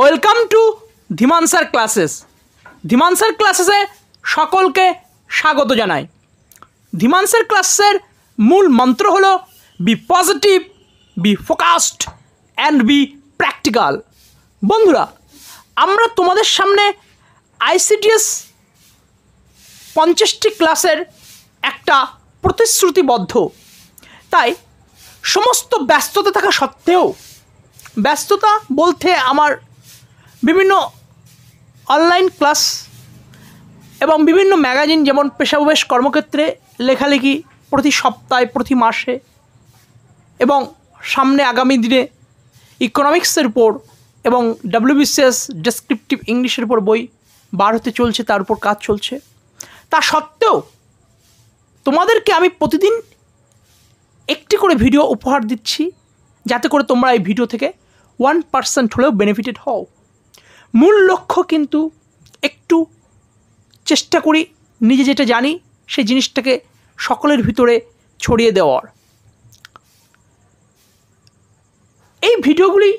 Welcome to Dhiman sir classes Dhiman sir ক্লাসেসে সকলকে স্বাগত জানাই। ধিমানসার ক্লাসের মূল মন্ত্র হলো be positive be focused and be practical বন্ধুরা, আমরা তোমাদের সামনে আইসিডিএস পঞ্চাশটি ক্লাসের একটা প্রতিশ্রুতিবদ্ধ। তাই সমস্ত ব্যস্ততা থাকা সত্ত্বেও, ব্যস্ততা বলতে আমার বিভিন্ন অনলাইন ক্লাস এবং বিভিন্ন ম্যাগাজিন যেমন পেশাবেশ কর্মক্ষেত্রে লেখালেখি প্রতি সপ্তাহে, প্রতি মাসে এবং সামনে আগামী দিনে ইকোনমিক্সের উপর এবং ডাব্লিউবিসিএস ডেসক্রিপটিভ ইংলিশের উপর বই বার হতে চলছে, তার উপর কাজ চলছে। তা সত্ত্বেও তোমাদেরকে আমি প্রতিদিন একটি করে ভিডিও উপহার দিচ্ছি, যাতে করে তোমরা এই ভিডিও থেকে ওয়ান পার্সেন্ট হলেও বেনিফিটেড হও। মূল লক্ষ্য কিন্তু একটু চেষ্টা করি নিজে যেটা জানি সেই জিনিসটাকে সকলের ভিতরে ছড়িয়ে দেওয়ার। এই ভিডিওগুলি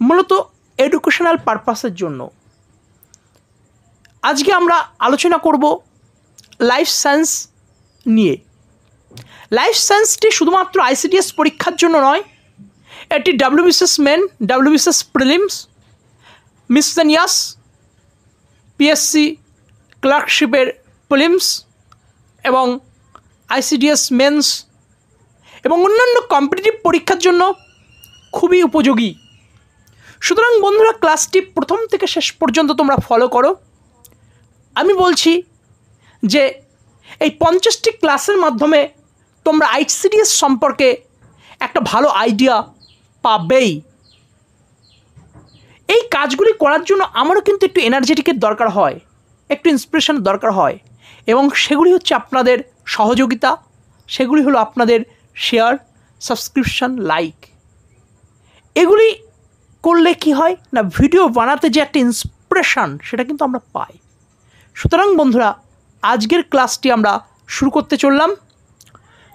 মূলত এডুকেশনাল পারপাসের জন্য। আজকে আমরা আলোচনা করব লাইফ সায়েন্স নিয়ে। লাইফ সায়েন্সটি শুধুমাত্র আইসিডিএস পরীক্ষার জন্য নয়, এটি WBCS main WBCS prelims miscellaneous PSC ক্লার্কশিপের prelims এবং আইসিডিএস মেন্স এবং অন্যান্য কম্পিটিটিভ পরীক্ষার জন্য খুবই উপযোগী। সুতরাং বন্ধুরা ক্লাসটি প্রথম থেকে শেষ পর্যন্ত তোমরা ফলো করো। আমি বলছি যে এই পঞ্চাশটি ক্লাসের মাধ্যমে তোমরা আইসিডিএস সম্পর্কে একটা ভালো আইডিয়া পাবেই। এই কাজগুলি করার জন্য আমারও কিন্তু একটু এনার্জেটিকের দরকার হয়, একটু ইন্সপিরেশন দরকার হয়। এবং সেগুলি হচ্ছে আপনাদের সহযোগিতা, সেগুলি হলো আপনাদের শেয়ার সাবস্ক্রিপশন লাইক এগুলি করলে কি হয় না ভিডিও বানাতে যে একটা ইন্সপিরেশান সেটা কিন্তু আমরা পাই। সুতরাং বন্ধুরা, আজকের ক্লাসটি আমরা শুরু করতে চললাম।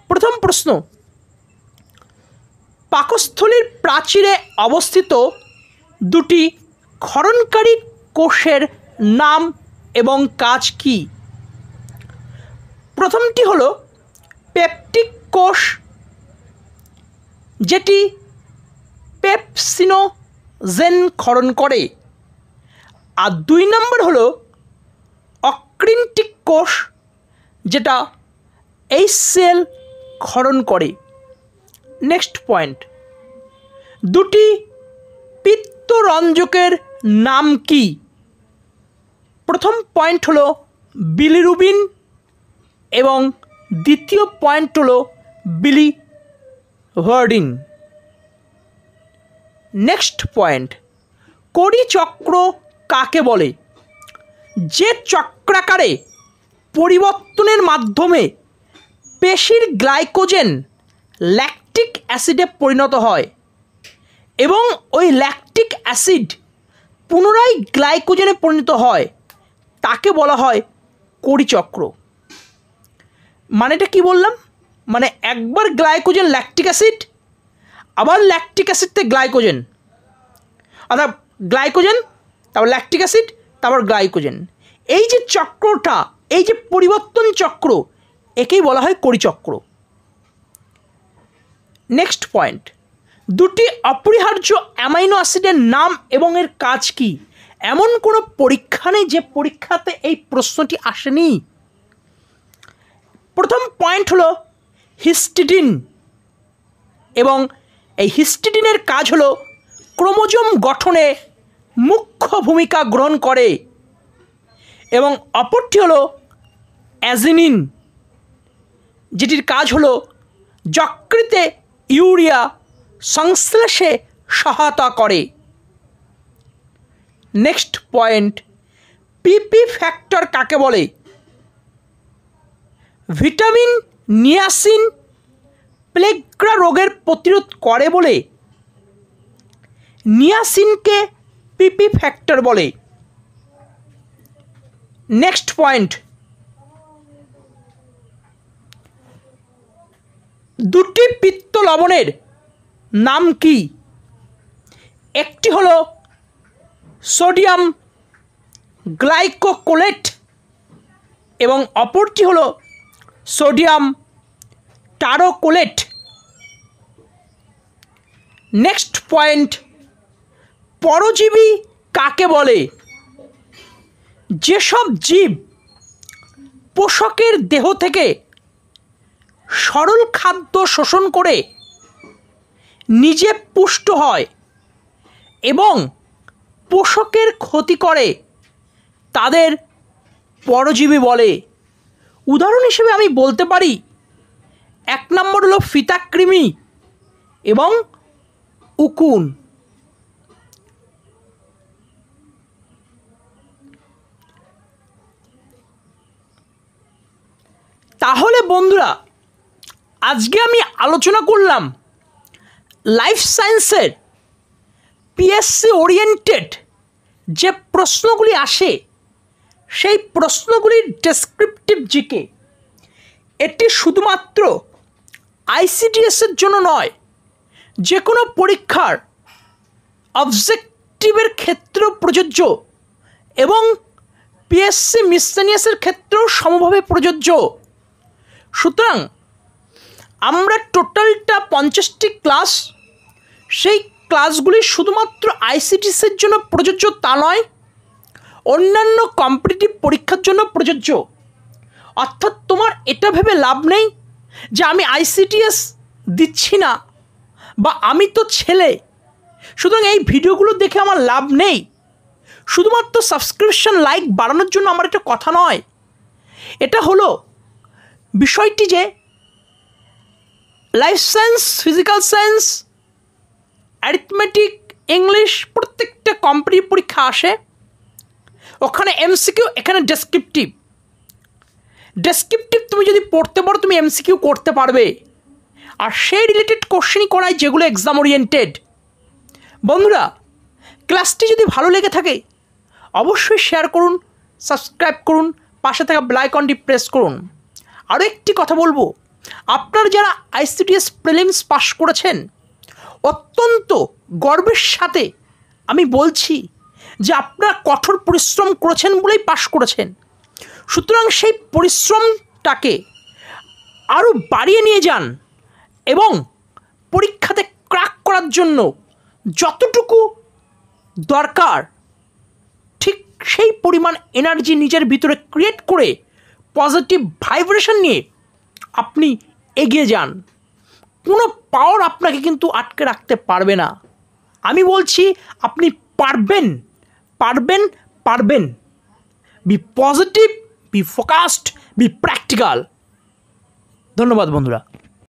প্রথম প্রশ্ন, পাকস্থলীর প্রাচীরে অবস্থিত দুটি ক্ষরণকারী কোষের নাম এবং কাজ কি? প্রথমটি হলো পেপটিক কোষ, যেটি পেপসিনোজেন ক্ষরণ করে। আর দুই নম্বর হলো অক্রিন্টিক কোষ, যেটা এই সেল ক্ষরণ করে। Next point. দুটি পিত্তরঞ্জকের নাম কি? প্রথম পয়েন্ট হলো বিলিরুবিন এবং দ্বিতীয় পয়েন্ট হলো বিলি ভার্ডিন নেক্সট পয়েন্ট কড়ি চক্র কাকে বলে? যে চক্রাকারে পরিবর্তনের মাধ্যমে পেশির গ্লাইকোজেন ল্যাকটিক অ্যাসিডে পরিণত হয় এবং ওই ল্যাকটিক অ্যাসিড পুনরায় গ্লাইকোজেনে পরিণত হয়, তাকে বলা হয় কড়িচক্র। মানেটা কি বললাম? মানে একবার গ্লাইকোজেন ল্যাকটিক অ্যাসিড, আবার ল্যাকটিক অ্যাসিড থেকে গ্লাইকোজেন। অর্থাৎ গ্লাইকোজেন, তারপর ল্যাকটিক অ্যাসিড, তারপর গ্লাইকোজেন। এই যে চক্রটা, এই যে পরিবর্তন চক্র, একেই বলা হয় কড়িচক্র। Next point. দুটি অপরিহার্য অ্যামাইনো অ্যাসিডের নাম এবং এর কাজ কি? এমন কোনো পরীক্ষা নেই যে পরীক্ষাতে এই প্রশ্নটি আসেনি। প্রথম পয়েন্ট হলো হিস্টিডিন এবং এই হিস্টিডিনের কাজ হলো ক্রোমোজোম গঠনে মুখ্য ভূমিকা গ্রহণ করে এবং অপরটি হলো অ্যাজিনিন, যেটির কাজ হলো যকৃতে ইউরিয়া সংশ্লেষে সহায়তা করে। নেক্সট পয়েন্ট পিপি ফ্যাক্টর কাকে বলে? ভিটামিন, নিয়াসিন, প্লেগ্রা রোগের প্রতিরোধ করে বলে। নিয়াসিনকে পিপি ফ্যাক্টর বলে। নেক্সট পয়েন্ট, দুটি পিত্ত লবণের নাম কি? একটি হলো সোডিয়াম গ্লাইকোকোলেট এবং অপরটি হলো সোডিয়াম টারোকোলেট। নেক্সট পয়েন্ট, পরজীবী কাকে বলে? যেসব জীব পোষকের দেহ থেকে সরল খাদ্য শোষণ করে নিজে পুষ্ট হয় এবং পোষকের ক্ষতি করে, তাদের পরজীবী বলে। উদাহরণ হিসেবে আমি বলতে পারি, এক নম্বর হলো ফিতাকৃমি এবং উকুন। তাহলে বন্ধুরা, আজকে আমি আলোচনা করলাম লাইফ সায়েন্সের পিএসসি ওরিয়েন্টেড যে প্রশ্নগুলি আসে, সেই প্রশ্নগুলির ডেসক্রিপটিভ জিকে। এটি শুধুমাত্র আইসিডিএসের জন্য নয়, যে কোনো পরীক্ষার অবজেক্টিভের ক্ষেত্রেও প্রযোজ্য এবং পিএসসি মিসলেনিয়াসের ক্ষেত্রেও সমভাবে প্রযোজ্য। সুতরাং আমরা টোটালটা পঞ্চাশটি ক্লাস, সেই ক্লাসগুলি শুধুমাত্র আইসিটিসের জন্য প্রযোজ্য তা নয়, অন্যান্য কম্পিটিটিভ পরীক্ষার জন্য প্রযোজ্য। অর্থাৎ তোমার এটা ভেবে লাভ নেই যে আমি আইসিটিএস দিচ্ছি না বা আমি তো ছেলে। সুতরাং এই ভিডিওগুলো দেখে আমার লাভ নেই। শুধুমাত্র সাবস্ক্রিপশন, লাইক বাড়ানোর জন্য আমার এটা কথা নয়। এটা হলো বিষয়টি যে life science physical science arithmetic English প্রত্যেকটা কম্পিটিভ পরীক্ষা আসে। ওখানে এমসিকিউ এখানে ডেসক্রিপটিভ ডেসক্রিপটিভ তুমি যদি পড়তে পারো, তুমি এমসিকিউ করতে পারবে। আর সেই রিলেটেড কোশ্চেনই করায় যেগুলো এক্সাম ওরিয়েন্টেড বন্ধুরা ক্লাসটি যদি ভালো লেগে থাকে, অবশ্যই শেয়ার করুন সাবস্ক্রাইব করুন, পাশে থাকা ব্লাইকনটি প্রেস করুন। আরও একটি কথা বলব। আপনারা যারা আইসিটিএস প্রিলিমস পাশ করেছেন, অত্যন্ত গর্বের সাথে আমি বলছি যে আপনারা কঠোর পরিশ্রম করেছেন বলেই পাশ করেছেন। সুতরাং সেই পরিশ্রমটাকে আরও বাড়িয়ে নিয়ে যান এবং পরীক্ষাতে ক্রাক করার জন্য যতটুকু দরকার, ঠিক সেই পরিমাণ এনার্জি নিজের ভিতরে ক্রিয়েট করে পজিটিভ ভাইব্রেশন নিয়ে আপনি এগিয়ে যান। কোনো পাওয়ার আপনাকে কিন্তু আটকে রাখতে পারবে না। আমি বলছি, আপনি পারবেন পারবেন পারবেন। Be positive be focused be practical ধন্যবাদ বন্ধুরা।